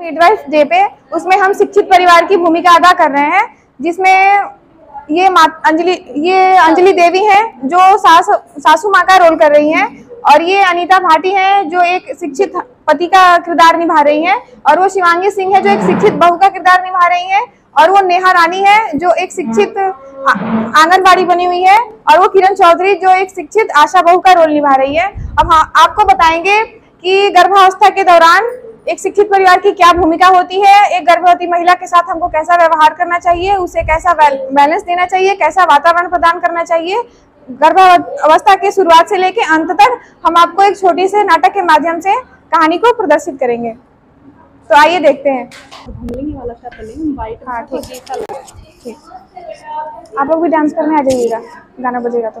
Midwife day पे उसमें हम शिक्षित परिवार की भूमिका अदा कर रहे हैं, जिसमें ये अंजलि ये अंजलि देवी हैं, जो सास, सासू माँ का रोल कर रही हैं, और ये अनीता भाटी हैं, जो एक शिक्षित पति का किरदार निभा रही हैं, और वो शिवांगी सिंह है, जो एक शिक्षित बहू का किरदार निभा रही हैं, और वो नेहा रानी है, जो एक शिक्षित आंगनबाड़ी बनी हुई है, और वो किरण चौधरी, जो एक शिक्षित आशा बहू का रोल निभा रही है। अब हाँ आपको बताएँगे कि गर्भावस्था के दौरान एक शिक्षित परिवार की क्या भूमिका होती है? एक गर्भवती महिला के साथ हमको कैसा व्यवहार करना चाहिए? उसे कैसा बैलेंस देना चाहिए? कैसा वातावरण प्रदान करना चाहिए? गर्भावस्था के शुरुआत से लेके अंत तक हम आपको एक छोटी से नाटक के माध्यम से कहानी को प्रदर्शित करेंगे। तो आइए देखते हैं। हाँ ठीक। ठीक। आप लोग भी डांस करने आ जाइएगा। गाना बजेगा तो।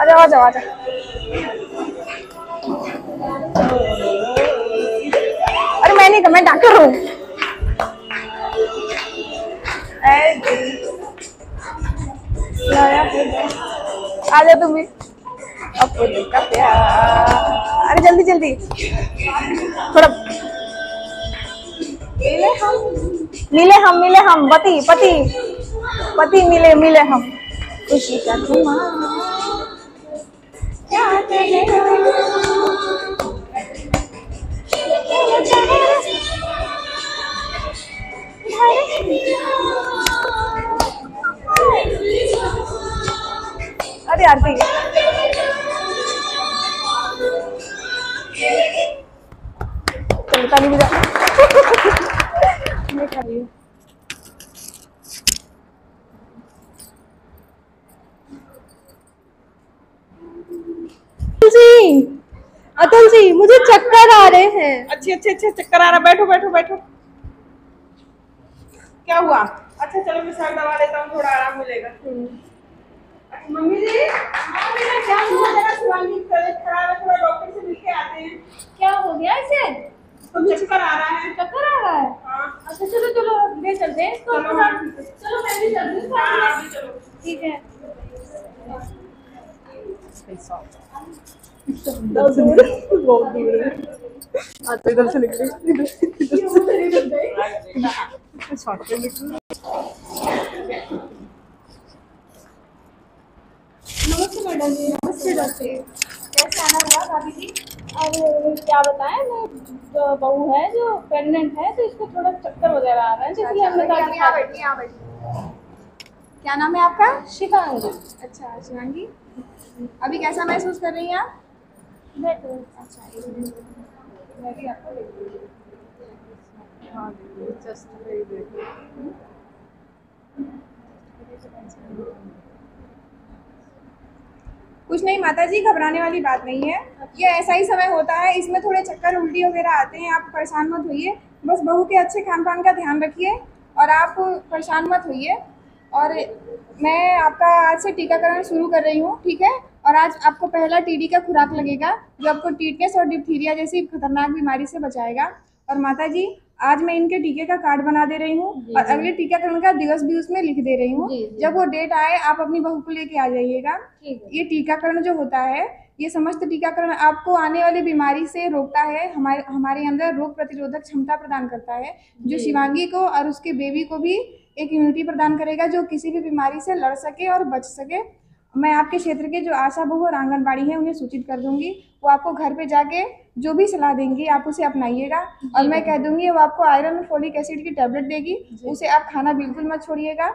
बजे आ जाओ आ जाओ। अरे, मैं नहीं, मैं डॉक्टर हूँ। आ जाओ तुम भी। अपने का प्यार। अरे, जल्दी जल्दी। थोड़ा मिले हम मिले हम मिले हम, पति पति। पति, मिले मिले हम। खुशी का अरे आरती चल ताली बजा मैं कर रही हूँ जी अतुल जी मुझे चक्कर आ रहे हैं। अच्छे अच्छे अच्छे चक्कर आ रहा बैठो बैठो बैठो। क्या हुआ? अच्छा चलो मैं सर दवा लेता हूँ थोड़ा आराम मिलेगा अच्छा, मम्मी जी हाँ बेटा क्या हुआ? जरा शिवानी की तबीयत खराब है थोड़ा डॉक्टर से मिलके आते हैं। क्या हो गया इसे? तो चक्कर आ रहा है। चक्कर आ रहा है? हाँ। अच्छा चलो चलो ले चलते हैं इसको। चलो, हाँ, ठीक है। हूँ निकली नमस्ते मैडम जी। नमस्ते डॉक्टर कैसे आना हुआ भाभी जी अरे क्या बताएँ मैं जो बहू है जो प्रेग्नेंट है तो इसको थोड़ा चक्कर वगैरह आ रहा है इसलिए हमने कहा यहाँ बैठिए यहाँ बैठिए क्या नाम है आपका? शिवांगी। अच्छा शिवांगी। अभी कैसा महसूस कर रही हैं आप? बैठो अच्छा मैं भी आपको देखती हूँ। हाँ. कुछ नहीं माता जी घबराने वाली बात नहीं है। ये ऐसा ही समय होता है इसमें थोड़े चक्कर उल्टी वगैरह आते हैं आप परेशान मत होइए। बस बहू के अच्छे खान पान का ध्यान रखिए और आप परेशान मत होइए। और मैं आपका आज से टीकाकरण शुरू कर रही हूँ ठीक है? और आज आपको पहला टीडी का खुराक लगेगा जो आपको टीटनेस और डिप्थीरिया जैसी खतरनाक बीमारी से बचाएगा। और माता जी आज मैं इनके टीके का कार्ड बना दे रही हूँ और अगले टीकाकरण का दिवस भी उसमें लिख दे रही हूँ। जब वो डेट आए आप अपनी बहू को लेके आ जाइएगा। ये टीकाकरण जो होता है ये समस्त टीकाकरण आपको आने वाली बीमारी से रोकता है हमारे हमारे अंदर रोग प्रतिरोधक क्षमता प्रदान करता है जो शिवांगी को और उसके बेबी को भी एक इम्यूनिटी प्रदान करेगा जो किसी भी बीमारी से लड़ सके और बच सके। मैं आपके क्षेत्र के जो आशा बहु और आंगनबाड़ी हैं उन्हें सूचित कर दूँगी। वो आपको घर पे जाके जो भी सलाह देंगी आप उसे अपनाइएगा। और मैं कह दूँगी वो आपको आयरन और फोलिक एसिड की टैबलेट देगी। उसे आप खाना बिल्कुल मत छोड़िएगा।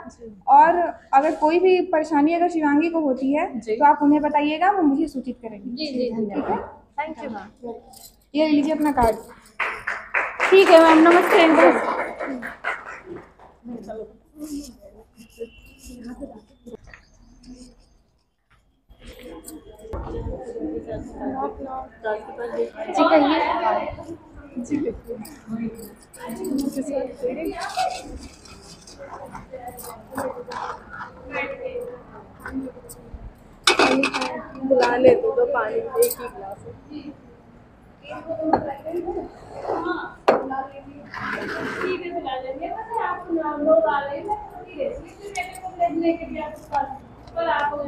और अगर कोई भी परेशानी अगर शिवांगी को होती है तो आप उन्हें बताइएगा वो मुझे सूचित करेंगी। जी जी धन्यवाद। थैंक यू मैम ये लीजिए अपना कार्ड ठीक है मैम नमस्ते जी कहिए। बुला ले दो तो पानी एक ही गिलास ठीक है हैं हूँ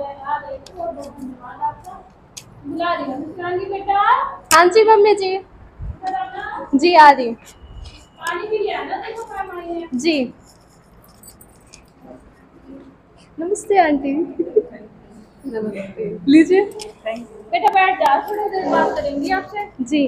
हाँ जी मम्मी जी। जी आ रही जी। नमस्ते आंटी। नमस्ते। लीजिए। बेटा बैठ जा थोड़ी देर बात करेंगी आपसे। जी।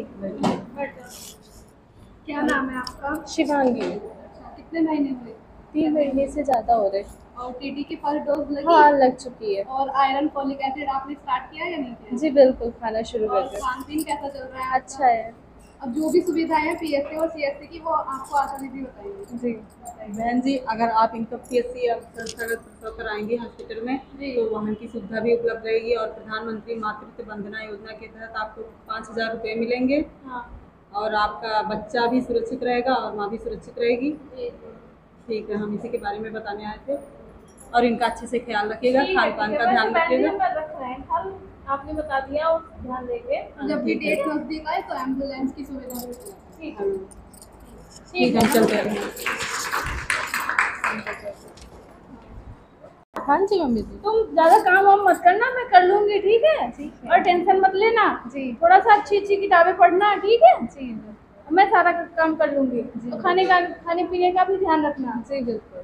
क्या नाम है आपका? शिवांगी। कितने महीने हुए? तीन महीने से ज़्यादा हो रहे। और टीटी की फ़र्स्ट डोज लगी? हाँ लग चुकी है। और आयरन फॉलिक एसिड आपने स्टार्ट किया या नहीं किया? जी बिल्कुल खाना शुरू कर दिया। खान पीन कैसा चल रहा है अच्छा है। अब जो भी सुविधाएँ हैं पीएससी और सीएससी की वो आपको आशा दीदी बताएँगे जी। बहन जी अगर आप इनका पी एस सी संस्थागत प्रसव कराएँगे हॉस्पिटल में तो वहाँ की सुविधा भी उपलब्ध रहेगी और प्रधानमंत्री मातृत्व वंदना योजना के तहत आपको पाँच हज़ार रुपये मिलेंगे। हाँ। और आपका बच्चा भी सुरक्षित रहेगा और माँ भी सुरक्षित रहेगी। ठीक है हम इसी के बारे में बताने आए थे। और इनका अच्छे से ख्याल रखिएगा है, खान पान का ध्यान पहले रखिएगा। नंबर रख रहे हैं। कल आपने बता दिया और ध्यान देंगे। जब भी डेट नज़दीक आए तो एंबुलेंस की सुविधा ठीक है। ठीक है चलते हैं। हाँ जी मम्मी जी। तुम ज़्यादा काम वाम मत करना मैं कर लूँगी ठीक है? और टेंशन मत लेना। जी। थोड़ा सा अच्छी अच्छी किताबें पढ़ना ठीक है? जी मैं सारा काम कर लूँगी। तो खाने का खाने पीने का भी ध्यान रखना। जी बिल्कुल।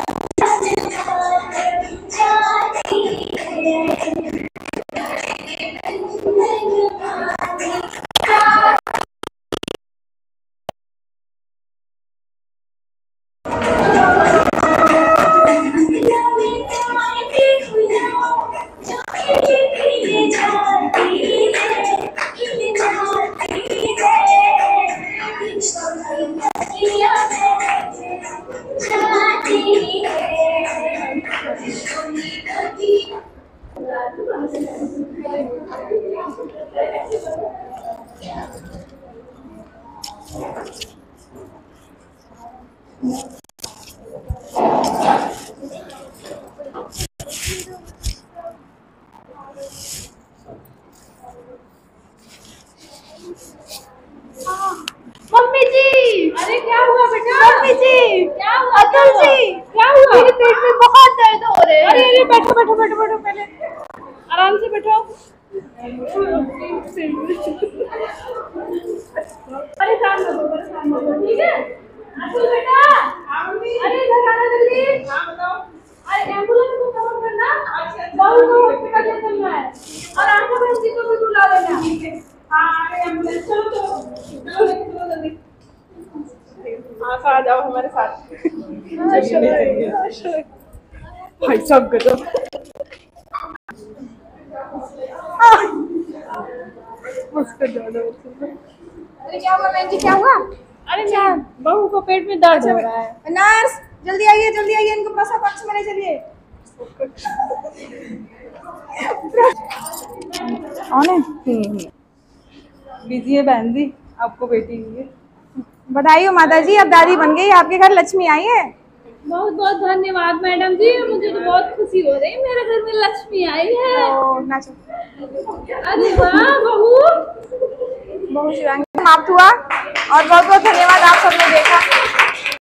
हुआ जी क्या हुआ? मेरे पेट में बहुत दर्द हो रहे अरे हैं। अरे बैठो बैठो बैठो बैठो पहले। आराम से बैठो। परेशान मत हो परेशान मत हो ठीक है? अतुल बेटा। अरे इधर आना जल्दी। अरे एंबुलेंस को फ़ोन करना। बहू को हॉस्पिटल ले चलना है। और आशा बहन जी को भी बुला लेना। हाँ। अरे एंबुलेंस चलो चलो। चलो लेके चलो जल्दी। हाँ आ जाओ हमारे साथ। भाई साहब गजब उसका ज़्यादा अरे क्या हुआ बहन जी क्या हुआ? अरे क्या बहू को पेट में दर्द हो रहा है। नर्स जल्दी आइए जल्दी आइए इनको प्रसव कक्ष में ले चलिए। कौन है? बहन जी आपको बेटी हुई है बधाई हो माता जी अब दादी बन गई आपके घर लक्ष्मी आई है? बहुत बहुत धन्यवाद मैडम जी मुझे तो बहुत खुशी हो रही है मेरे घर में लक्ष्मी आई है। अरे वाह बहू। बहुत समाप्त हुआ और बहुत बहुत धन्यवाद आप सबने देखा।